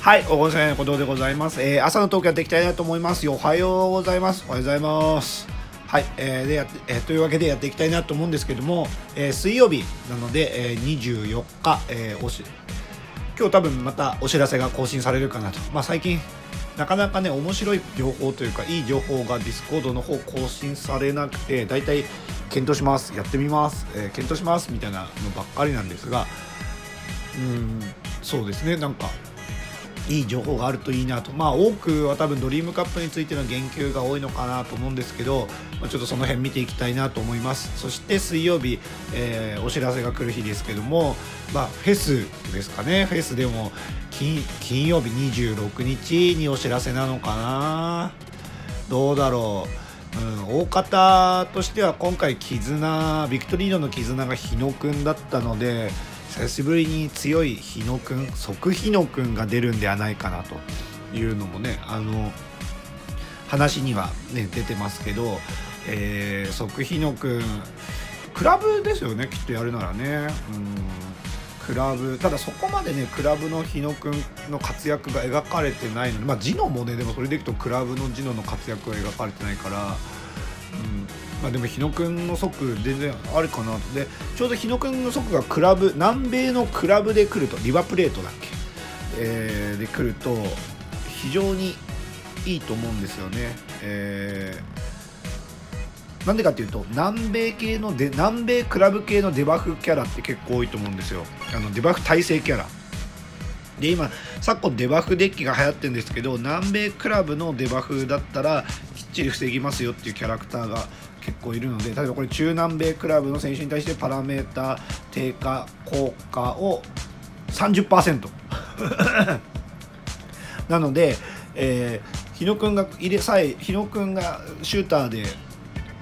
はい、おごせんことでございます。えー、朝のトークやっていきたいなと思いますよ。おはようございます。おはようございます。はい、えー、でやって、えーというわけでやっていきたいなと思うんですけども、えー水曜日なので、えー、24日、えーおし今日多分またお知らせが更新されるかなと。まあ最近なかなかね面白い情報というかいい情報がディスコードの方更新されなくてだいたい検討しますやってみます、えー検討しますみたいなのばっかりなんですがうんそうですねなんかいい情報があるといいなと。まあ多くは多分ドリームカップについての言及が多いのかなと思うんですけど、まあ、ちょっとその辺見ていきたいなと思います。そして水曜日、えーお知らせが来る日ですけどもまあフェスですかね。フェスでも金金曜日26日にお知らせなのかな。どうだろう、うん、大方としては今回絆ビクトリーノの絆が日野くんだったので久しぶりに強い日野くん即日野くんが出るんではないかなというのもねあの話にはね出てますけど、えー、即日野くんクラブですよねきっとやるならね。うんクラブただそこまでねクラブの日野くんの活躍が描かれてないのでまあジノもねでもそれでいくとクラブのジノの活躍が描かれてないから、まあ、でも日野くんの即全然あるかなと。でちょうど日野くんの即がクラブ南米のクラブで来るとリバプレートだっけ、えーで来ると非常にいいと思うんですよね。えーなんでかっていうと南米系ので南米クラブ系のデバフキャラって結構多いと思うんですよ。あのデバフ耐性キャラ。で今昨今デバフデッキが流行ってるんですけど南米クラブのデバフだったらきっちり防ぎますよっていうキャラクターが結構いるので例えばこれ中南米クラブの選手に対してパラメータ低下効果を30% なので、えー、日野くんが入れさえ日野くんがシューターで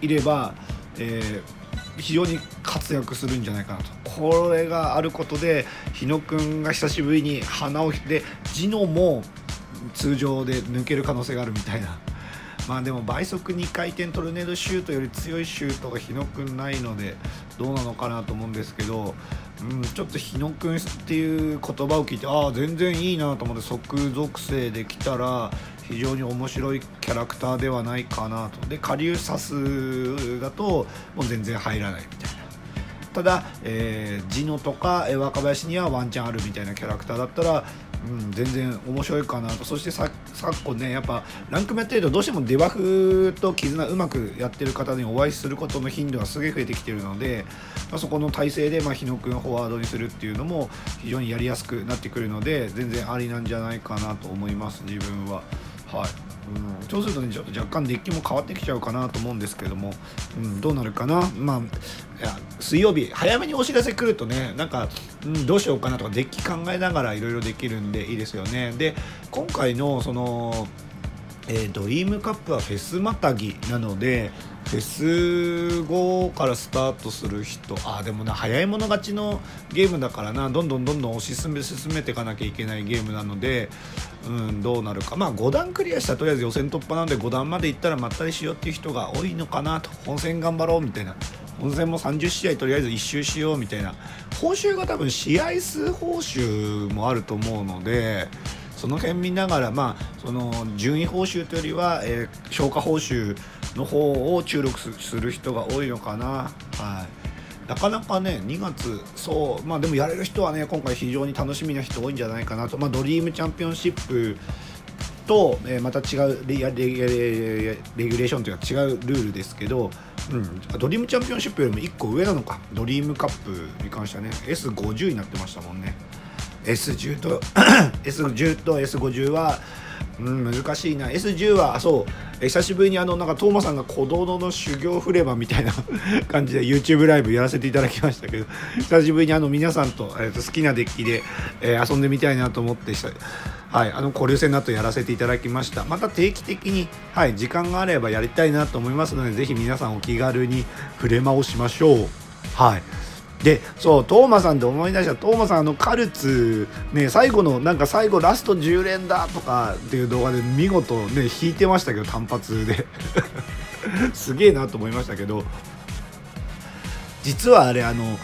いれば、えー非常に活躍するんじゃないかなと。これがあることで日野くんが久しぶりに鼻をでジノも通常で抜ける可能性があるみたいな。まあでも倍速2回転トルネードシュートより強いシュートが日野くんないのでどうなのかなと思うんですけど、うん、ちょっと日野君っていう言葉を聞いてああ全然いいなと思って即属性できたら非常に面白いキャラクターではないかなと。で下流サスだともう全然入らないみたいな。ただ、えージノとか若林にはワンチャンあるみたいなキャラクターだったら、うん、全然面白いかなとそしてさ昨今ねやっぱランクもやってるとどうしてもデバフと絆うまくやってる方にお会いすることの頻度がすげえ増えてきてるので、まあ、そこの体制で、まあ、日野くんフォワードにするっていうのも非常にやりやすくなってくるので全然ありなんじゃないかなと思います自分は。はいうん、そうするとねちょっと若干デッキも変わってきちゃうかなと思うんですけども、うん、どうなるかな？まあいや水曜日早めにお知らせ来るとねなんか、うん、どうしようかなとかデッキ考えながらいろいろできるんでいいですよね。で今回のそのえードリームカップはフェスまたぎなのでフェス後からスタートする人。あでもな早い者勝ちのゲームだからな。どんどんどんどん推し進め進めていかなきゃいけないゲームなので、うん、どうなるか。まあ5段クリアしたらとりあえず予選突破なので5段までいったらまったりしようっていう人が多いのかな。と。本戦頑張ろうみたいな。本戦も30試合とりあえず1周しようみたいな。報酬が多分試合数報酬もあると思うので。その辺見ながら、まあ、その順位報酬というよりは、えー消化報酬の方を注力する人が多いのかな。はい。なかなかね2月そうまあでもやれる人はね今回非常に楽しみな人多いんじゃないかなと、まあ、ドリームチャンピオンシップと、えーまた違うレレレレレギュレーションというか違うルールですけど、うん、ドリームチャンピオンシップよりも1個上なのか。ドリームカップに関してはね S50 になってましたもんね。S10 と S10 と S50 は、うん、難しいな。S10 はそう。久しぶりにあのなんかトーマさんが鼓動の修行フレバみたいな 感じで YouTube ライブやらせていただきましたけど久しぶりにあの皆さんと,、えーと好きなデッキで、えー遊んでみたいなと思ってした。はい、あの交流戦の後やらせていただきました。また定期的に、はい、時間があればやりたいなと思いますのでぜひ皆さんお気軽にフレマをしましょう。はい。でそうトーマさんで思い出したトーマさんあのカルツね最後のなんか最後ラスト10連だとかっていう動画で見事ね引いてましたけど単発で。すげえなと思いましたけど実はあれあの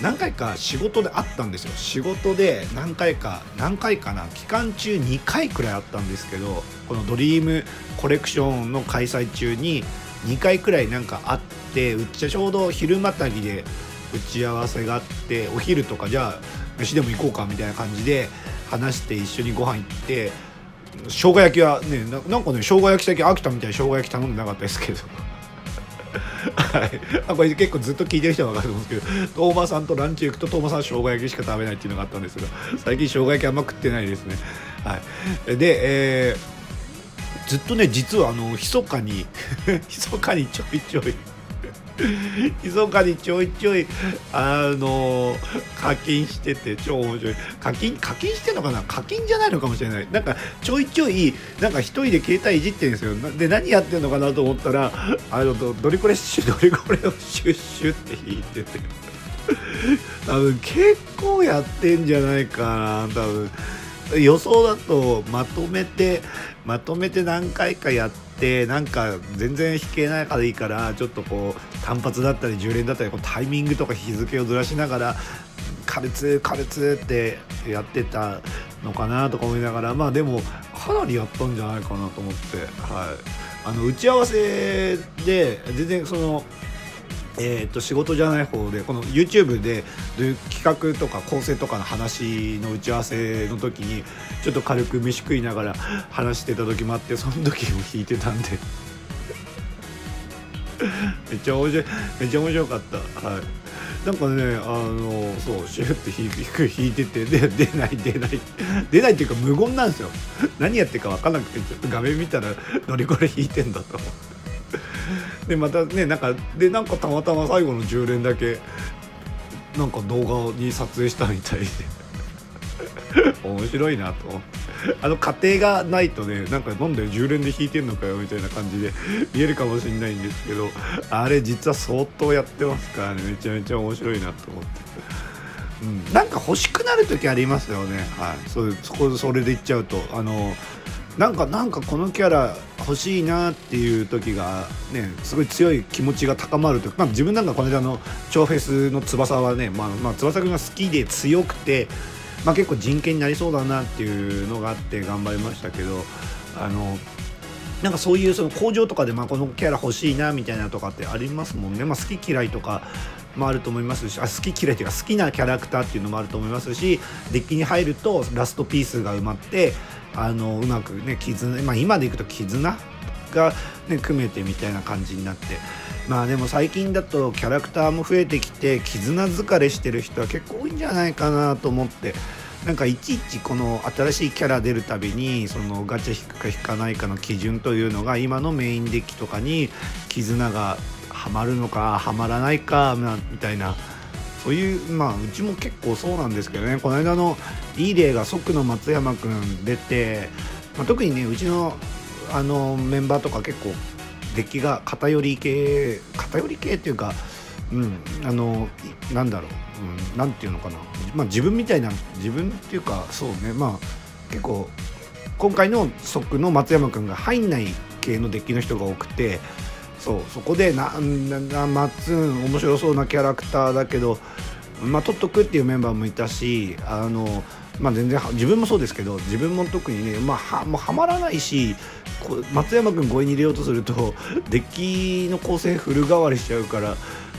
何回か仕事で会ったんですよ。仕事で何回か何回かな期間中2回くらいあったんですけどこのドリームコレクションの開催中に2回くらいなんかあってうっちはちょうど昼またぎで打ち合わせがあってお昼とかじゃあ飯でも行こうかみたいな感じで話して一緒にご飯行って生姜焼きはねなんかね生姜焼き先飽きたみたいに生姜焼き頼んでなかったですけど。はい、あこれ結構ずっと聞いてる人は分かると思うんですけど東馬さんとランチ行くと東馬さん生姜焼きしか食べないっていうのがあったんですが最近生姜焼きあんま食ってないですね。はい。で、えー、ずっとね実はあの密かに 密かにちょいちょい 密かにちょいちょいあの課金してて超面白い。課金課金してんのかな？課金じゃないのかもしれない。なんかちょいちょいなんか一人で携帯いじってるんですよ。で何やってんのかなと思ったらあのドリコレッシュドリコレをシュッシュって弾いてて。多分結構やってんじゃないかな多分。予想だとまとめてまとめて何回かやってなんか全然弾けないからいいからちょっとこう単発だったり10連だったりこうタイミングとか日付をずらしながら苛烈苛烈ってやってたのかなとか思いながらまあでもかなりやったんじゃないかなと思ってはい。あの打ち合わせで全然そのえー、と仕事じゃない方でこの YouTube で企画とか構成とかの話の打ち合わせの時にちょっと軽く飯食いながら話してた時もあってその時も弾いてたんで。めっちゃ面白いめっちゃ面白かった。はい。なんかねあのそうシューって弾いててで出ない出ない。出ないっていうか無言なんですよ。何やってるか分かんなくてちょっと画面見たら乗りこれ弾いてんだと。でまたねなんかでなんかたまたま最後の10連だけなんか動画に撮影したみたいで。面白いなと。あの過程がないとねなんかなんで10連で弾いてんのかよみたいな感じで見えるかもしれないんですけどあれ実は相当やってますからねめちゃめちゃ面白いなと思って。うん、なんか欲しくなる時ありますよね、はい、そそこそれで言っちゃうと。あのなんかなんかこのキャラ欲しいなっていう時がねすごい強い気持ちが高まるというか、まあ、自分なんかこの間の超フェスの翼はね、まあ、まあ翼くんが好きで強くて、まあ、結構人権になりそうだなっていうのがあって頑張りましたけどあのなんかそういうその工場とかでまあこのキャラ欲しいなみたいなとかってありますもんね、まあ、好き嫌いとかもあると思いますしあ好き嫌いというか好きなキャラクターっていうのもあると思いますしデッキに入るとラストピースが埋まってあのうまくね絆、まあ、今でいくと絆が、ね、組めてみたいな感じになって。まあでも最近だとキャラクターも増えてきて絆疲れしてる人は結構多いんじゃないかなと思って。なんかいちいちこの新しいキャラ出るたびにそのガチャ引くか引かないかの基準というのが今のメインデッキとかに絆がはまるのかはまらないかみたいなそういうまあうちも結構そうなんですけどね。この間のいい例が即の松山君出て、まあ、特にねうちのあのメンバーとか結構デッキが偏り系偏り系っていうかうんあのなんだろう、うん、なんていうのかな、まあ、自分みたいな自分っていうかそうね。まあ結構今回の即の松山君が入んない系のデッキの人が多くてそうそこでななマッツン面白そうなキャラクターだけど、まあ、取っとくっていうメンバーもいたしあの、まあ、全然自分もそうですけど自分も特にね、まあ、はもうはまらないし松山君5位に入れようとすると デッキの構成フル変わりしちゃうから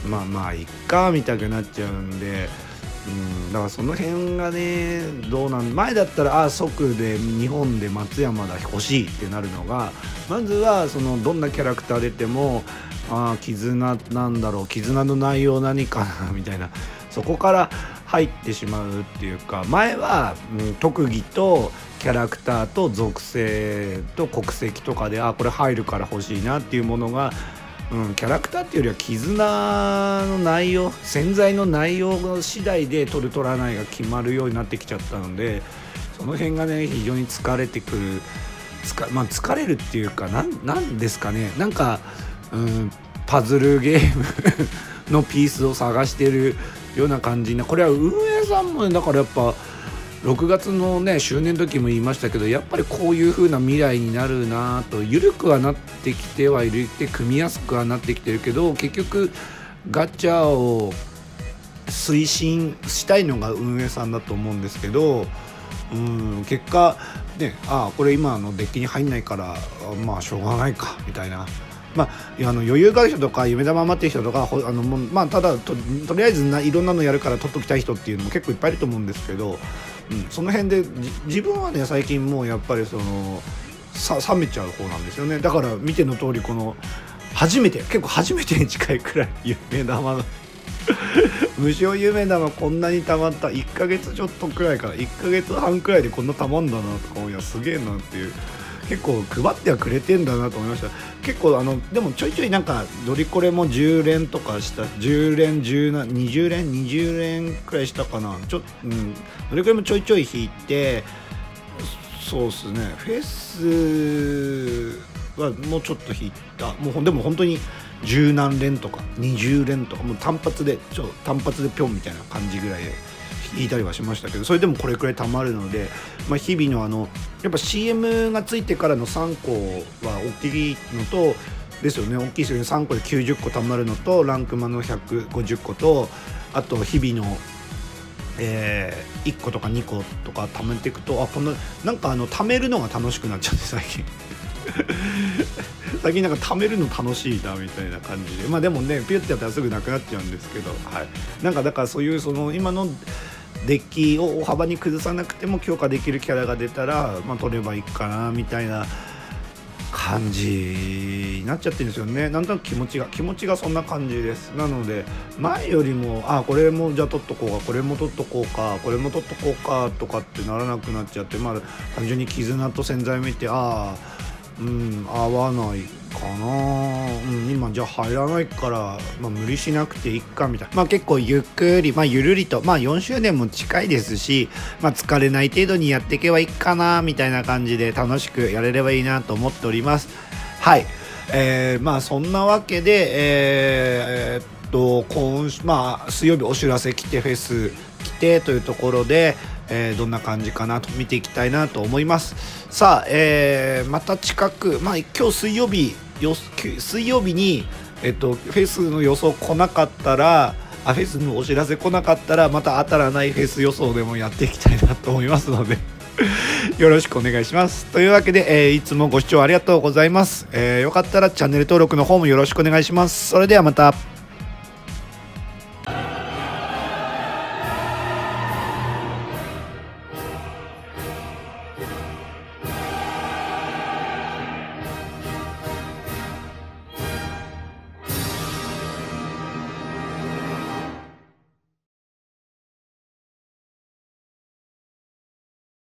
まあまあいっかみたいになっちゃうんで。うん、だからその辺がねどうなん前だったらあ即で日本で松山だ欲しいってなるのがまずはそのどんなキャラクター出てもあ絆なんだろう絆の内容何かな みたいなそこから入ってしまうっていうか前は、うん、特技とキャラクターと属性と国籍とかであこれ入るから欲しいなっていうものがうん、キャラクターっていうよりは絆の内容潜在の内容次第で取る取らないが決まるようになってきちゃったのでその辺がね非常に疲れてくる。疲,、まあ、疲れるっていうかなんですかね。なんか、うん、パズルゲームのピースを探してるような感じなこれは運営さんもねだからやっぱ6月のね周年時も言いましたけどやっぱりこういう風な未来になるなと緩くはなってきてはいるって組みやすくはなってきてるけど結局ガチャを推進したいのが運営さんだと思うんですけどうん結果ねあこれ今のデッキに入んないからまあしょうがないかみたいな。まあ、あの余裕がある人とか夢玉待ってる人とかあのまあ、ただととりあえずないろんなのやるから取っときたい人っていうのも結構いっぱいいると思うんですけど、うん、その辺で自分はね最近もうやっぱりその冷めちゃう方なんですよね。だから見ての通りこの初めて結構初めてに近いくらい夢玉の 無償夢玉こんなにたまった1ヶ月ちょっとくらいから1ヶ月半くらいでこんなたまんだなとかいやすげえなっていう結構配ってはくれてんだなと思いました。結構あのでもちょいちょいなんかドリコレも10連とかした10連20連20連くらいしたかな。ちょ、うん、ドリコレもちょいちょい引いてそうっすね。フェスはもうちょっと引いた。もうでも本当に十何連とか20連とかもう単発でちょ単発でぴょんみたいな感じぐらいで引いたりはしましたけどそれでもこれくらいたまるので、まあ、日々のあのやっぱ CM がついてからの3個は大きいのとですよね。大きいですよね。3個で90個たまるのとランクマの150個とあと日々のえー、1個とか2個とか貯めていくとあこのなんかあの貯めるのが楽しくなっちゃって最近。最近なんか貯めるの楽しいなみたいな感じで。まあでもねピュッてやったらすぐなくなっちゃうんですけど。はい。なんかだからそういうその今のデッキを大幅に崩さなくても強化できるキャラが出たら、まあ、取ればいいかなみたいな感じになっちゃってるんですよね。なんとなく気持ちが気持ちがそんな感じです。なので前よりもあこれもじゃあ取っとこうかこれも取っとこうかこれも取っとこうかとかってならなくなっちゃってまあ単純に絆と洗剤見てああうん合わない。かな、うん、今じゃあ入らないから、まあ、無理しなくていいかみたいな。まあ結構ゆっくりまあゆるりとまあ4周年も近いですし、まあ、疲れない程度にやっていけばいいかなみたいな感じで楽しくやれればいいなと思っております。はい。えー、まあそんなわけでえー、えー、っと今まあ水曜日お知らせ来てフェス来てというところでえー、どんな感じかなと見ていきたいなと思います。さあ、えー、また近くまあ今日水曜日よ水曜日にえっとフェスの予想来なかったらあフェスのお知らせ来なかったらまた当たらないフェス予想でもやっていきたいなと思いますので よろしくお願いします。というわけで、えー、いつもご視聴ありがとうございます、えー、よかったらチャンネル登録の方もよろしくお願いします。それではまた。